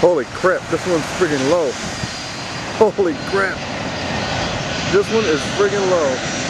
Holy crap, this one's friggin' low. Holy crap. This one is friggin' low.